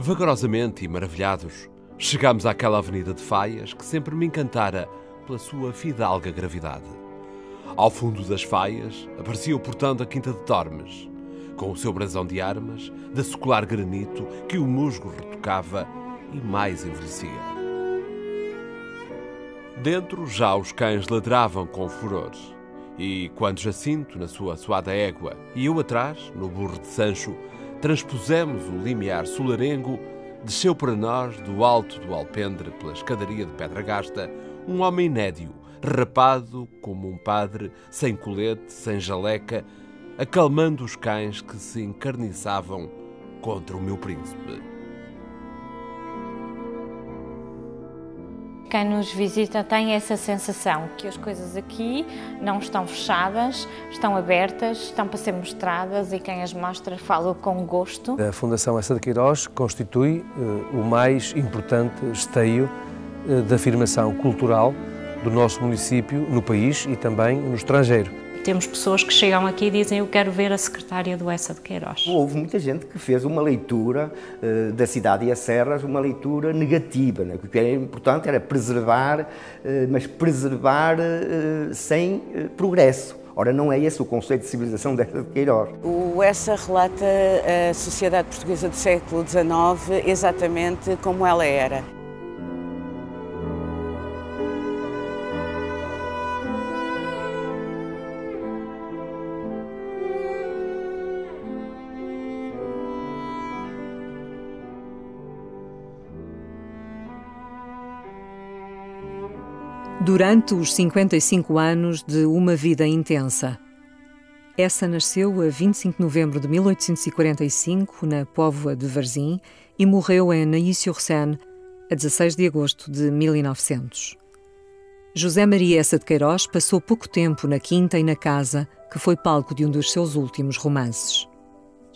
Vagarosamente e maravilhados, chegamos àquela avenida de Faias que sempre me encantara pela sua fidalga gravidade. Ao fundo das Faias aparecia o portão da Quinta de Tormes, com o seu brasão de armas, de secular granito que o musgo retocava e mais envelhecia. Dentro já os cães ladravam com furores. E quando Jacinto, na sua suada égua, e eu atrás, no burro de Sancho, transpusemos o limiar solarengo, desceu para nós, do alto do alpendre, pela escadaria de pedra gasta, um homem nédio, rapado como um padre, sem colete, sem jaleca, acalmando os cães que se encarniçavam contra o meu príncipe. Quem nos visita tem essa sensação que as coisas aqui não estão fechadas, estão abertas, estão para ser mostradas e quem as mostra fala com gosto. A Fundação Essa de Queiroz constitui uh, o mais importante esteio uh, de afirmação cultural do nosso município no país e também no estrangeiro. Temos pessoas que chegam aqui e dizem eu quero ver a secretária do Essa de Queiroz. Houve muita gente que fez uma leitura uh, da cidade e as serras, uma leitura negativa. Né? O que era importante era preservar, uh, mas preservar uh, sem progresso. Ora, não é esse o conceito de civilização desta de Queiroz. O Essa relata a sociedade portuguesa do século XIX exatamente como ela era. Durante os 55 anos de uma vida intensa. Essa nasceu a 25 de novembro de 1845 na Póvoa de Varzim e morreu em Neuilly-sur-Seine a 16 de agosto de 1900. José Maria Essa de Queiroz passou pouco tempo na quinta e na casa, que foi palco de um dos seus últimos romances.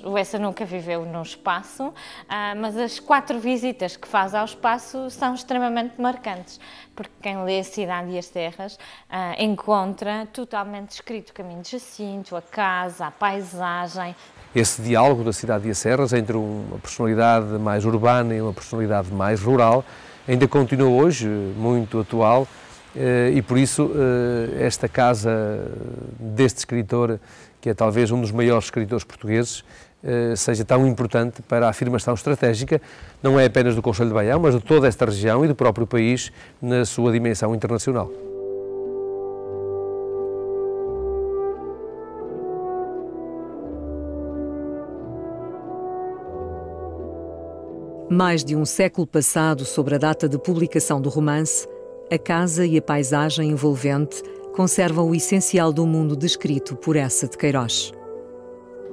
O Essa nunca viveu no espaço, ah, mas as quatro visitas que faz ao espaço são extremamente marcantes, porque quem lê a Cidade e as Terras ah, encontra totalmente escrito o caminho de Jacinto, a casa, a paisagem. Esse diálogo da cidade e as serras entre uma personalidade mais urbana e uma personalidade mais rural ainda continua hoje muito atual eh, e por isso eh, esta casa deste escritor, que é talvez um dos maiores escritores portugueses, seja tão importante para a afirmação estratégica, não é apenas do Conselho de Baião, mas de toda esta região e do próprio país na sua dimensão internacional. Mais de um século passado sobre a data de publicação do romance, a casa e a paisagem envolvente conservam o essencial do mundo descrito por essa de Queiroz.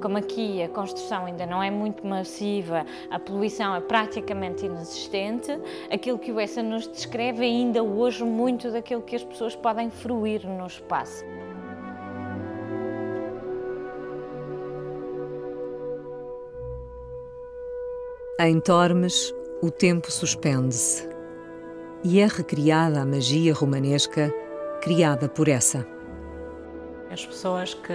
Como aqui a construção ainda não é muito massiva, a poluição é praticamente inexistente, aquilo que o ESA nos descreve é ainda hoje muito daquilo que as pessoas podem fruir no espaço. Em Tormes, o tempo suspende-se e é recriada a magia romanesca criada por essa. As pessoas que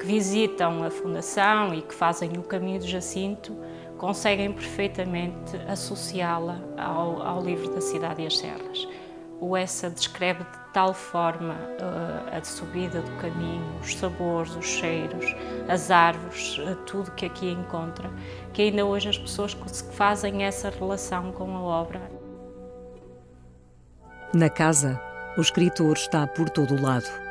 que visitam a Fundação e que fazem o caminho de Jacinto conseguem perfeitamente associá-la ao, ao, livro da Cidade e as Serras. O Essa descreve de tal forma uh, a subida do caminho, os sabores, os cheiros, as árvores, uh, tudo que aqui encontra, que ainda hoje as pessoas fazem essa relação com a obra. Na casa, o escritor está por todo o lado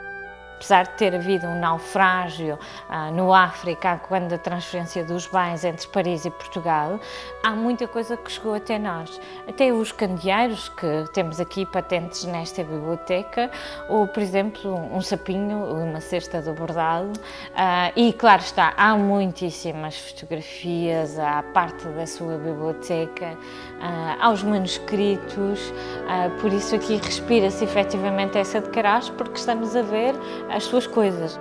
apesar de ter havido um naufrágio ah, no África quando a transferência dos bens entre Paris e Portugal, há muita coisa que chegou até nós. Até os candeeiros que temos aqui patentes nesta biblioteca, ou, por exemplo, um sapinho, uma cesta do bordado. Ah, e, claro está, há muitíssimas fotografias à parte da sua biblioteca, ah, aos manuscritos, ah, por isso aqui respira-se efetivamente essa de Caraz, porque estamos a ver as suas coisas.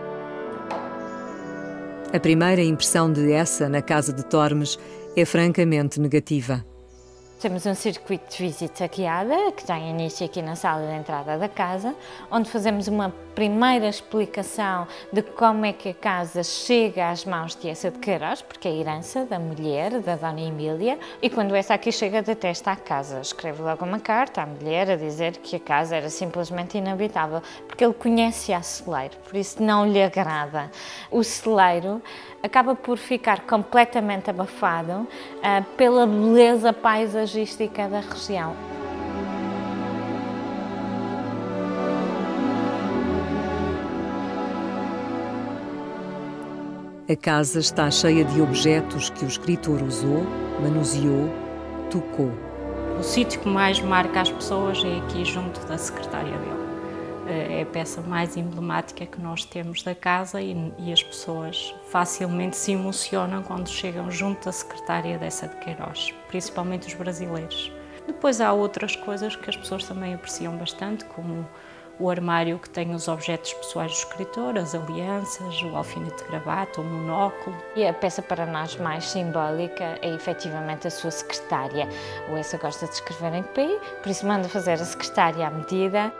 A primeira impressão de essa na casa de Tormes é francamente negativa. Temos um circuito de visita guiada que tem início aqui na sala de entrada da casa, onde fazemos uma primeira explicação de como é que a casa chega às mãos de essa de Queiroz, porque é a herança da mulher, da Dona Emília, e quando essa aqui chega detesta a casa. Escreve logo uma carta à mulher a dizer que a casa era simplesmente inabitável, porque ele conhece a celeiro, por isso não lhe agrada. O celeiro acaba por ficar completamente abafado uh, pela beleza paisagística da região. A casa está cheia de objetos que o escritor usou, manuseou, tocou. O sítio que mais marca as pessoas é aqui junto da secretária dele. Eh, é a peça mais emblemática que nós temos da casa e, e, as pessoas facilmente se emocionam quando chegam junto da secretária dessa de Queiroz, principalmente os brasileiros. Depois há outras coisas que as pessoas também apreciam bastante, como o armário que tem os objetos pessoais do escritor, as alianças, o alfinete de gravata, o monóculo. E a peça para nós mais simbólica é efetivamente a sua secretária. O Essa gosta de escrever em pé, por isso manda fazer a secretária à medida.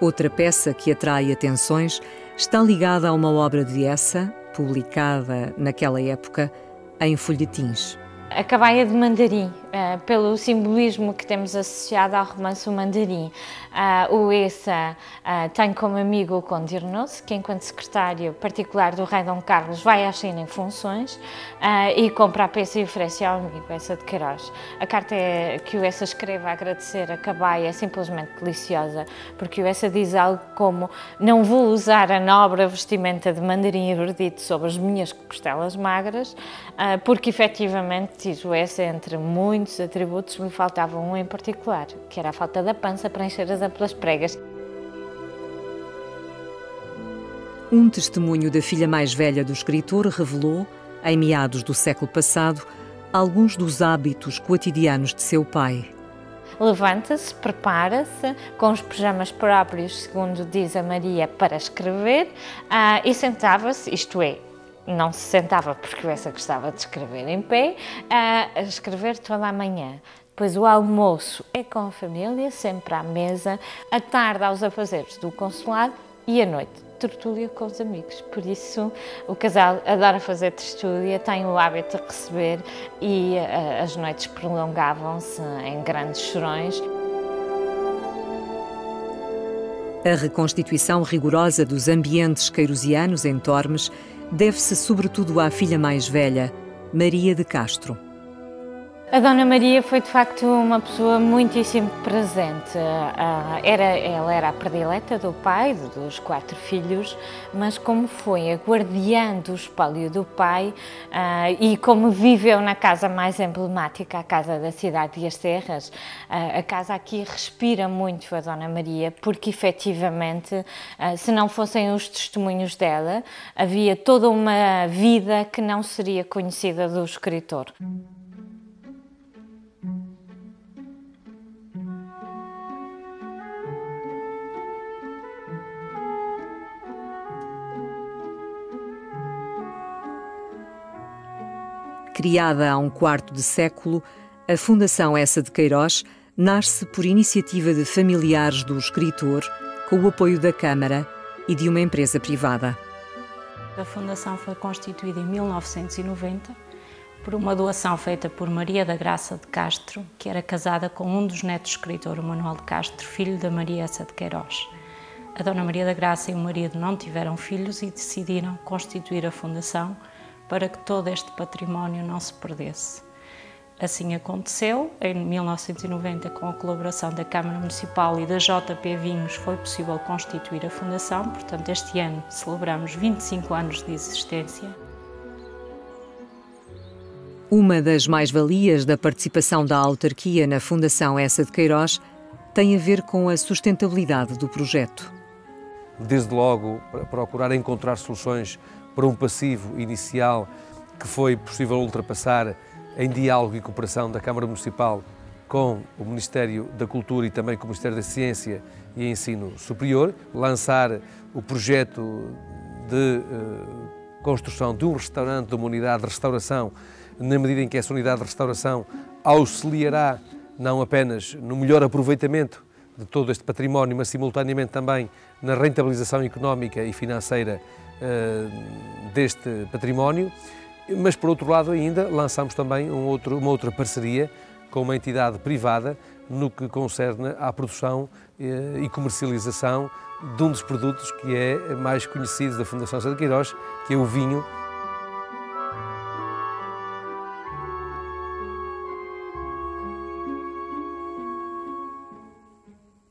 Outra peça que atrai atenções está ligada a uma obra de Essa, publicada naquela época em folhetins. A Cabaia de Mandarim, uh, pelo simbolismo que temos associado ao romance O Mandarim. Uh, o Essa uh, tem como amigo o Conde Irnoso, que enquanto secretário particular do rei Dom Carlos vai à China em funções e compra a peça e oferece ao amigo Essa de Queiroz. A carta é, que o Essa escreve a agradecer a Cabaia é simplesmente deliciosa, porque o Essa diz algo como não vou usar a nobre vestimenta de mandarim erudito sobre as minhas costelas magras, porque efetivamente, diz o Essa, entre muitos muitos atributos, me faltava um em particular, que era a falta da pança para encher as amplas pregas. Um testemunho da filha mais velha do escritor revelou, em meados do século passado, alguns dos hábitos cotidianos de seu pai. Levanta-se, prepara-se, com os pijamas próprios, segundo diz a Maria, para escrever, uh, e sentava-se, isto é, não se sentava porque essa gostava de escrever em pé, a escrever toda a manhã. Depois o almoço é com a família, sempre à mesa, a tarde aos afazeres do consulado e à noite tertúlia com os amigos. Por isso, o casal adora fazer tertúlia, tem o hábito de receber e uh, as noites prolongavam-se em grandes chorões. A reconstituição rigorosa dos ambientes queirosianos em Tormes deve-se sobretudo à filha mais velha, Maria de Castro. A Dona Maria foi de facto uma pessoa muitíssimo presente. Ah, era, ela era a predileta do pai, dos quatro filhos, mas como foi a guardiã do espólio do pai ah, e como viveu na casa mais emblemática, a casa da cidade de As Terras, ah, a casa aqui respira muito a Dona Maria, porque efetivamente, se não fossem os testemunhos dela, havia toda uma vida que não seria conhecida do escritor. Criada há um quarto de século, a Fundação Essa de Queiroz nasce por iniciativa de familiares do escritor, com o apoio da Câmara e de uma empresa privada. A Fundação foi constituída em 1990 por uma doação feita por Maria da Graça de Castro, que era casada com um dos netos do escritor, o Manuel de Castro, filho da Maria Essa de Queiroz. A Dona Maria da Graça e o marido não tiveram filhos e decidiram constituir a Fundação para que todo este património não se perdesse. Assim aconteceu, em 1990, com a colaboração da Câmara Municipal e da JP Vinhos, foi possível constituir a Fundação, portanto, este ano celebramos 25 anos de existência. Uma das mais-valias da participação da autarquia na Fundação Essa de Queiroz tem a ver com a sustentabilidade do projeto. Desde logo, procurar encontrar soluções para um passivo inicial que foi possível ultrapassar em diálogo e cooperação da Câmara Municipal com o Ministério da Cultura e também com o Ministério da Ciência e Ensino Superior, lançar o projeto de uh, construção de um restaurante, de uma unidade de restauração na medida em que essa unidade de restauração auxiliará não apenas no melhor aproveitamento de todo este património, mas simultaneamente também na rentabilização económica e financeira deste património. Mas, por outro lado, ainda lançamos também um outro, uma outra parceria com uma entidade privada no que concerne à produção uh, e comercialização de um dos produtos que é mais conhecido da Fundação Santa Queiroz, que é o vinho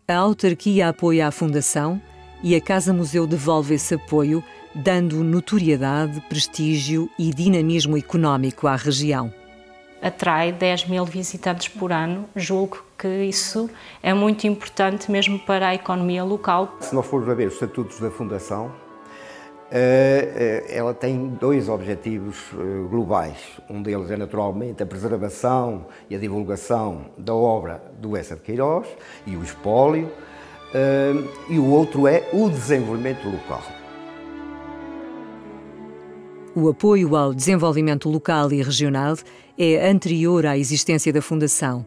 A autarquia apoia a Fundação e a Casa Museu devolve esse apoio, dando notoriedade, prestígio e dinamismo económico à região. Atrai 10 mil visitantes por ano, julgo que isso é muito importante mesmo para a economia local. Se nós formos a ver os estatutos da Fundação, eh, eh, ela tem dois objetivos eh, globais. Um deles é naturalmente a preservação e a divulgação da obra do Essa de Queiroz e o espólio, e o outro é o desenvolvimento local. O apoio ao desenvolvimento local e regional é anterior à existência da Fundação.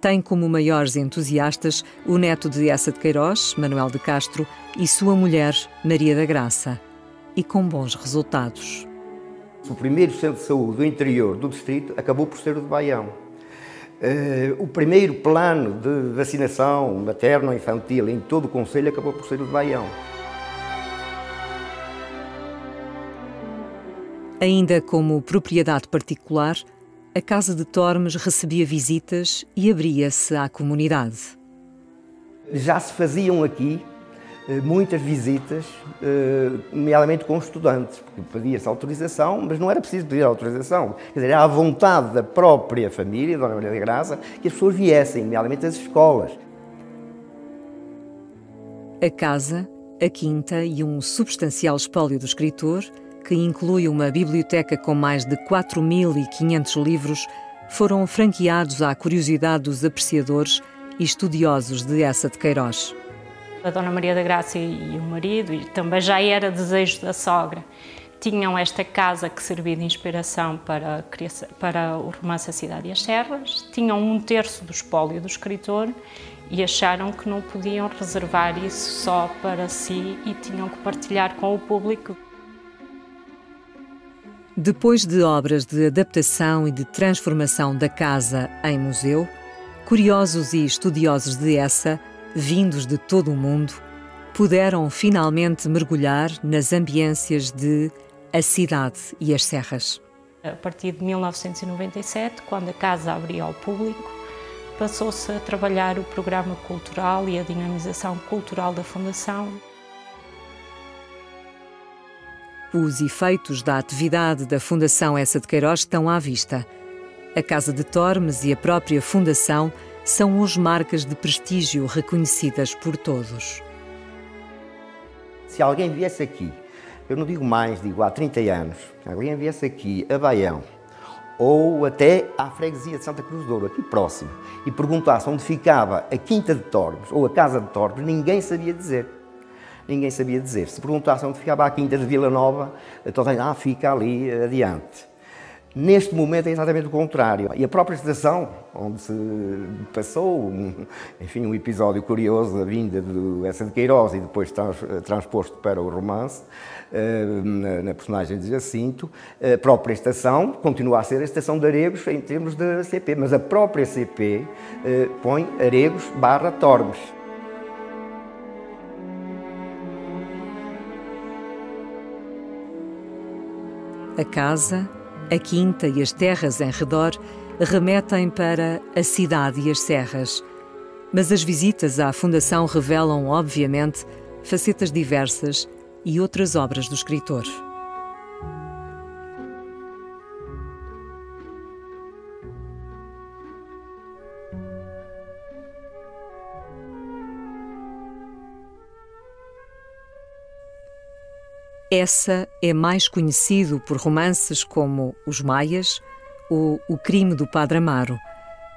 Tem como maiores entusiastas o neto de Essa de Queiroz, Manuel de Castro, e sua mulher, Maria da Graça e com bons resultados. O primeiro centro de saúde do interior do distrito acabou por ser o de Baião. Uh, o primeiro plano de vacinação materno-infantil em todo o Conselho acabou por ser o de Baião. Ainda como propriedade particular, a Casa de Tormes recebia visitas e abria-se à comunidade. Já se faziam aqui eh, muitas visitas, eh, nomeadamente com estudantes, porque pedia-se autorização, mas não era preciso pedir autorização. Quer dizer, era à vontade da própria família, Dona Maria da Graça, que as pessoas viessem, nomeadamente as escolas. A casa, a quinta e um substancial espólio do escritor, que inclui uma biblioteca com mais de 4.500 livros, foram franqueados à curiosidade dos apreciadores e estudiosos de essa de Queiroz a Dona Maria da Graça e o marido, e também já era desejo da sogra, tinham esta casa que servia de inspiração para, para o romance A Cidade e as Serras, tinham um terço do espólio do escritor e acharam que não podiam reservar isso só para si e tinham que partilhar com o público. Depois de obras de adaptação e de transformação da casa em museu, curiosos e estudiosos de essa vindos de todo o mundo, puderam finalmente mergulhar nas ambiências de A Cidade e as Serras. A partir de 1997, quando a casa abriu ao público, passou-se a trabalhar o programa cultural e a dinamização cultural da Fundação. Os efeitos da atividade da Fundação Essa de Queiroz estão à vista. A Casa de Tormes e a própria Fundação são hoje marcas de prestígio reconhecidas por todos. Se alguém viesse aqui, eu não digo mais, digo há 30 anos, alguém viesse aqui a Baião ou até à freguesia de Santa Cruz de Ouro, aqui próximo, e perguntasse onde ficava a Quinta de Tormes ou a Casa de Tormes, ninguém sabia dizer. Ninguém sabia dizer. Se perguntasse onde ficava a Quinta de Vila Nova, então, ah, fica ali adiante. Neste momento é exatamente o contrário. E a própria estação, onde se passou, um, enfim, um episódio curioso da vinda do Essa de Queiroz e depois trans, transposto para o romance, uh, na, na, personagem de Jacinto, a própria estação continua a ser a estação de Aregos em termos de CP, mas a própria CP eh, põe Aregos barra Tormes. A casa a quinta e as terras em redor remetem para a cidade e as serras. Mas as visitas à Fundação revelam, obviamente, facetas diversas e outras obras do escritor. Essa é mais conhecido por romances como Os Maias ou O Crime do Padre Amaro,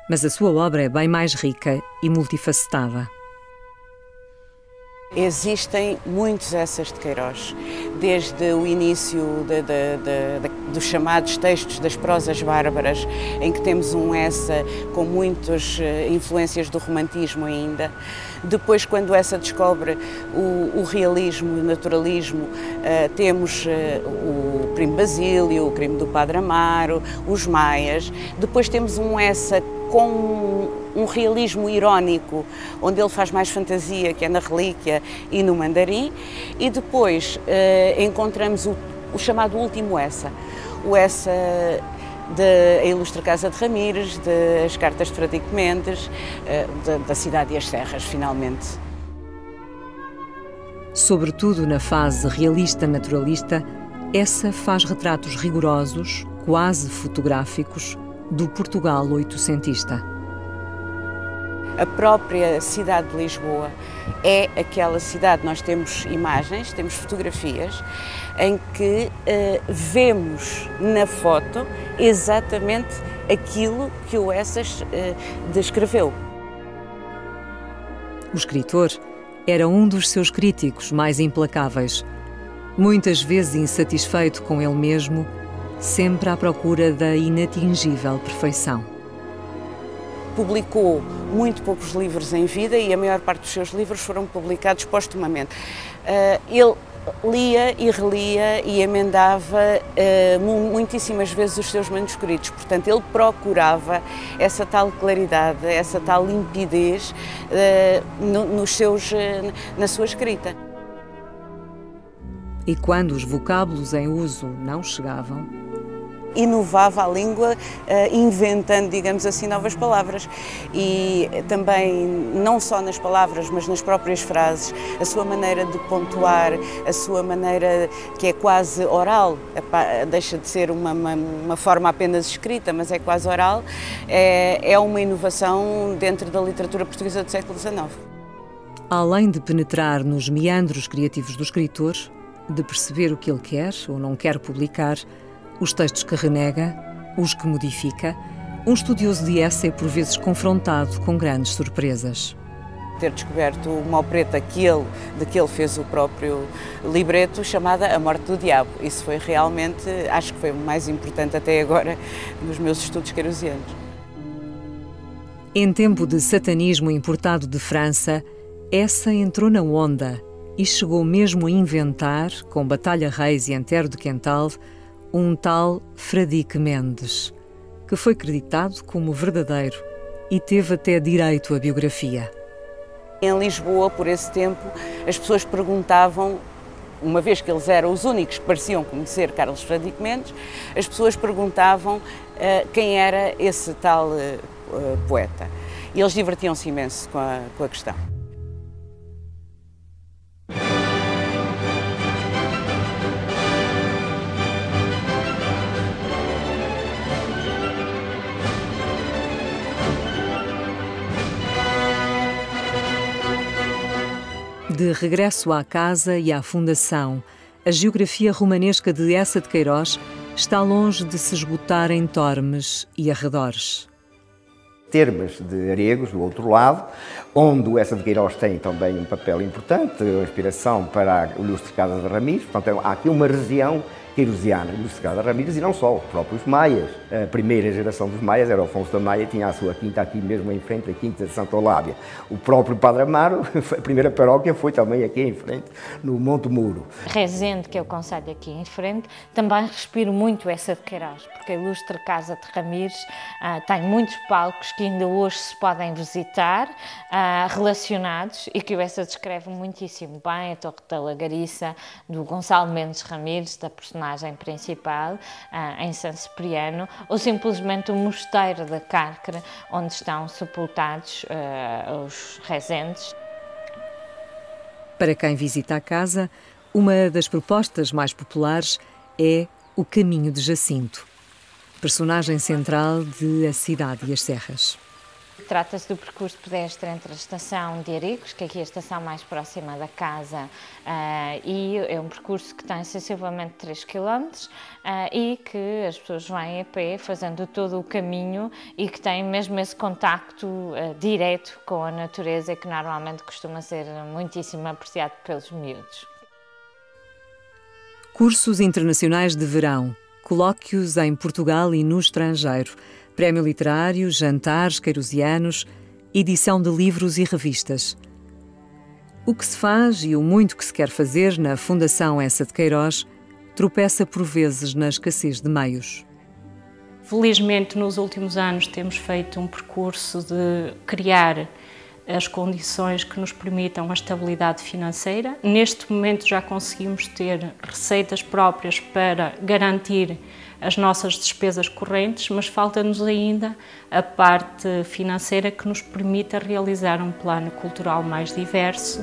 mas a sua obra é bem mais rica e multifacetada. Existem muitos essas de Queiroz, desde o início de, de, de, dos chamados textos das prosas bárbaras, em que temos um essa com muitas eh, influências do romantismo ainda. Depois, quando essa descobre o, o realismo e o naturalismo, uh, temos uh, o Primo Basílio, o Crime do Padre Amaro, os Maias. Depois temos um essa com um realismo irónico, onde ele faz mais fantasia, que é na Relíquia e no Mandarim, e depois uh, encontramos o, o, chamado último Essa, o Essa da Ilustre Casa de Ramires, das Cartas de Fradique Mendes, uh, da Cidade e as Serras, finalmente. Sobretudo na fase realista-naturalista, essa faz retratos rigorosos, quase fotográficos, do Portugal oitocentista. A própria cidade de Lisboa é aquela cidade, nós temos imagens, temos fotografias, em que uh, vemos na foto exatamente aquilo que o Essas uh, descreveu. O escritor era um dos seus críticos mais implacáveis. Muitas vezes insatisfeito com ele mesmo, sempre à procura da inatingível perfeição. Publicou muito poucos livros em vida e a maior parte dos seus livros foram publicados postumamente. Uh, ele lia e relia e emendava uh, muitíssimas vezes os seus manuscritos. Portanto, ele procurava essa tal claridade, essa tal limpidez uh, no, nos seus, uh, na sua escrita. E quando os vocábulos em uso não chegavam, inovava a língua, eh, inventando, digamos assim, novas palavras. E também, não só nas palavras, mas nas próprias frases, a sua maneira de pontuar, a sua maneira que é quase oral, deixa de ser uma, uma, uma forma apenas escrita, mas é quase oral, é, é uma inovação dentro da literatura portuguesa do século XIX. Além de penetrar nos meandros criativos do escritor, de perceber o que ele quer ou não quer publicar, os textos que renega, os que modifica, um estudioso de essa é por vezes confrontado com grandes surpresas. Ter descoberto uma opereta que ele, de que ele fez o próprio libreto, chamada A Morte do Diabo. Isso foi realmente, acho que foi o mais importante até agora nos meus estudos querosianos. Em tempo de satanismo importado de França, essa entrou na onda e chegou mesmo a inventar, com Batalha Reis e Antero de Quental, um tal Fradique Mendes, que foi creditado como verdadeiro e teve até direito à biografia. Em Lisboa, por esse tempo, as pessoas perguntavam, uma vez que eles eram os únicos que pareciam conhecer Carlos Fradique Mendes, as pessoas perguntavam uh, quem era esse tal uh, poeta. E eles divertiam-se imenso com a, com a questão. De regresso à casa e à fundação, a geografia romanesca de Essa de Queiroz está longe de se esgotar em Tormes e arredores. Termas de Aregos, do outro lado, onde o Essa de Queiroz tem também um papel importante, a inspiração para o Ilustre Casa de Ramires. Portanto, há aqui uma região queirosiana Segada Ramírez e não só, os próprios maias. A primeira geração dos maias era Afonso da Maia, tinha a sua quinta aqui mesmo em frente, a quinta de Santa Olábia. O próprio Padre Amaro, a primeira paróquia foi também aqui em frente, no Monte Muro. Rezende, que é o conselho aqui em frente, também respiro muito essa de Queiroz, porque a ilustre Casa de Ramires ah, tem muitos palcos que ainda hoje se podem visitar, ah, relacionados, e que o essa descreve muitíssimo bem, a Torre da Lagariça, do Gonçalo Mendes Ramires, da personagem personagem principal ah, em San Cipriano, ou simplesmente o mosteiro da Cárcere, onde estão sepultados ah, os rezentes. Para quem visita a casa, uma das propostas mais populares é o Caminho de Jacinto, personagem central de A Cidade e as Serras. Trata-se do percurso pedestre entre a estação de Arigos, que aqui é a estação mais próxima da casa, uh, e é um percurso que tem sensivelmente 3 km uh, e que as pessoas vêm a pé fazendo todo o caminho e que têm mesmo esse contacto uh, direto com a natureza que normalmente costuma ser muitíssimo apreciado pelos miúdos. Cursos internacionais de verão, colóquios em Portugal e no estrangeiro prémio literário, jantares queirusianos, edição de livros e revistas. O que se faz e o muito que se quer fazer na Fundação Essa de Queiroz tropeça por vezes na escassez de meios. Felizmente, nos últimos anos, temos feito um percurso de criar as condições que nos permitam a estabilidade financeira. Neste momento, já conseguimos ter receitas próprias para garantir as nossas despesas correntes, mas falta-nos ainda a parte financeira que nos permita realizar um plano cultural mais diverso.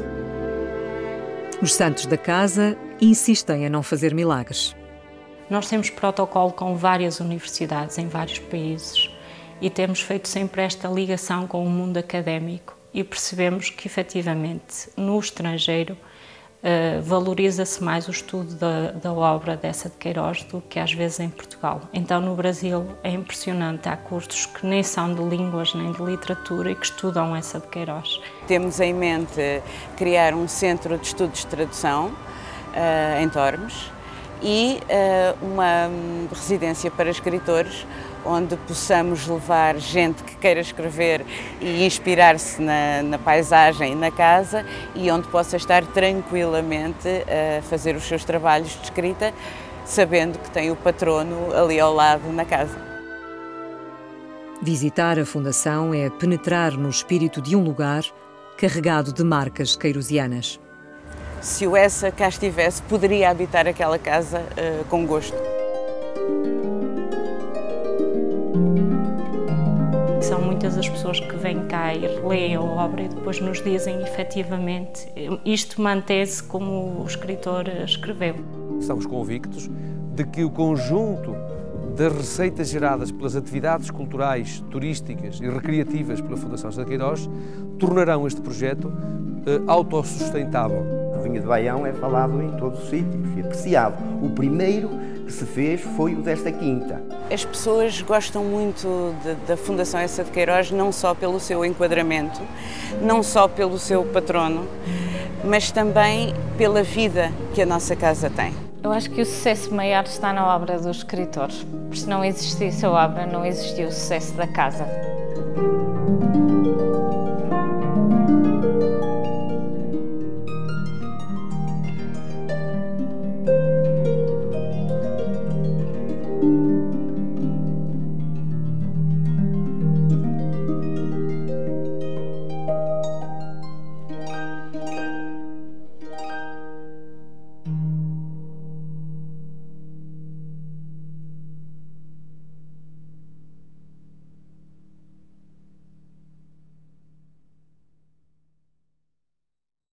Os santos da casa insistem em não fazer milagres. Nós temos protocolo com várias universidades em vários países e temos feito sempre esta ligação com o mundo académico e percebemos que efetivamente no estrangeiro Uh, valoriza-se mais o estudo da, da, obra dessa de Queiroz do que às vezes em Portugal. Então no Brasil é impressionante, há cursos que nem são de línguas nem de literatura e que estudam essa de Queiroz. Temos em mente criar um centro de estudos de tradução uh, em Tormes e uh, uma residência para escritores onde possamos levar gente que queira escrever e inspirar-se na, na, paisagem e na casa e onde possa estar tranquilamente a fazer os seus trabalhos de escrita, sabendo que tem o patrono ali ao lado na casa. Visitar a Fundação é penetrar no espírito de um lugar carregado de marcas queirusianas. Se o Essa cá estivesse, poderia habitar aquela casa uh, com gosto. Muitas as pessoas que vêm cá e leem a obra e depois nos dizem efetivamente isto mantém-se como o escritor escreveu. Estamos convictos de que o conjunto das receitas geradas pelas atividades culturais, turísticas e recreativas pela Fundação Santa Queiroz tornarão este projeto eh, autossustentável. O vinho de Baião é falado em todos os sítios e apreciado. O primeiro que se fez foi o desta quinta. As pessoas gostam muito de, da Fundação Essa de Queiroz, não só pelo seu enquadramento, não só pelo seu patrono, mas também pela vida que a nossa casa tem. Eu acho que o sucesso maior está na obra dos escritores. Porque se não existisse a obra, não existia o sucesso da casa.